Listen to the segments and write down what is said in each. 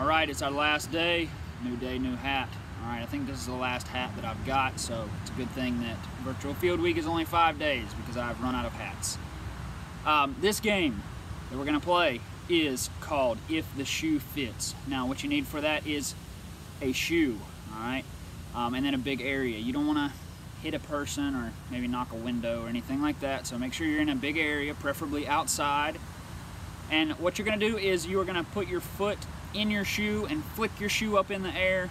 All right, it's our last day. New day, new hat. All right, I think this is the last hat that I've got, so it's a good thing that Virtual Field Week is only five days because I've run out of hats. Um, this game that we're gonna play is called If the Shoe Fits. Now, what you need for that is a shoe, all right? Um, and then a big area. You don't wanna hit a person or maybe knock a window or anything like that, so make sure you're in a big area, preferably outside. And what you're gonna do is you are gonna put your foot in your shoe and flick your shoe up in the air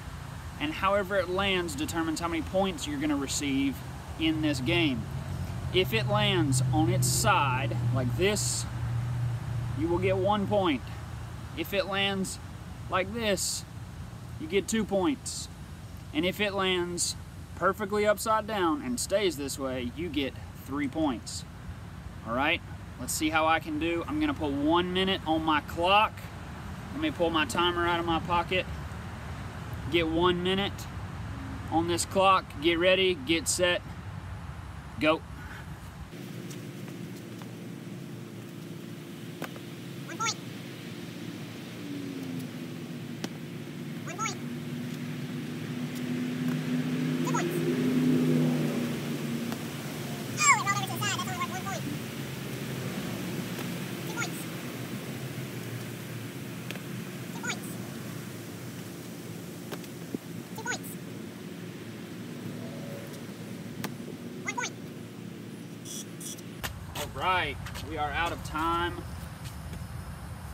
and however it lands determines how many points you're to receive in this game. If it lands on its side like this, you will get one point. If it lands like this, you get two points. And if it lands perfectly upside down and stays this way, you get three points. All right, let's see how I can do. I'm gonna put one minute on my clock. Let me pull my timer out of my pocket. Get one minute on this clock. Get ready, get set, go. One point. One point. Two points. Oh, it rolled over to the side. That's only worth one point. Two points. Two points. Two points. One point. All right, we are out of time.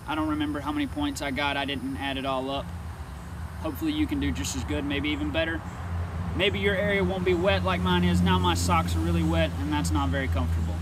I don't remember how many points I got. I didn't add it all up. Hopefully you can do just as good, maybe even better. Maybe your area won't be wet like mine is. Now my socks are really wet and that's not very comfortable.